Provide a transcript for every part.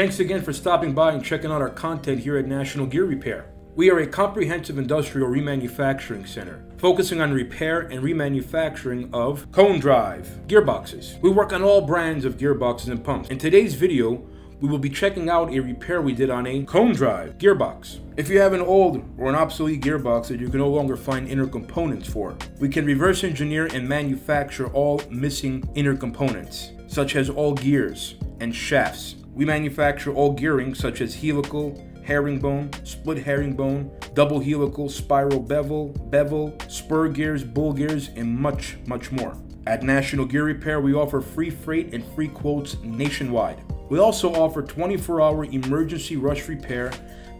Thanks again for stopping by and checking out our content here at National Gear Repair. We are a comprehensive industrial remanufacturing center, focusing on repair and remanufacturing of cone drive gearboxes. We work on all brands of gearboxes and pumps. In today's video, we will be checking out a repair we did on a cone drive gearbox. If you have an old or an obsolete gearbox that you can no longer find inner components for, we can reverse engineer and manufacture all missing inner components, such as all gears and shafts. We manufacture all gearing such as helical, herringbone, split herringbone, double helical, spiral bevel, bevel, spur gears, bull gears, and much, much more. At National Gear Repair, we offer free freight and free quotes nationwide. We also offer 24 hour emergency rush repair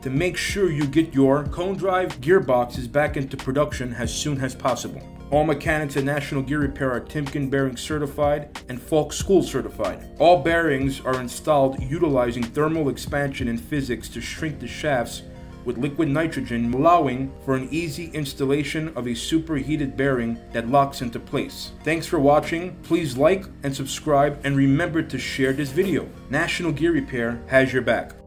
to make sure you get your cone drive gearboxes back into production as soon as possible. All mechanics at National Gear Repair are Timken Bearing certified and Falk School certified. All bearings are installed utilizing thermal expansion and physics to shrink the shafts with liquid nitrogen, allowing for an easy installation of a superheated bearing that locks into place. Thanks for watching. Please like and subscribe and remember to share this video. National Gear Repair has your back.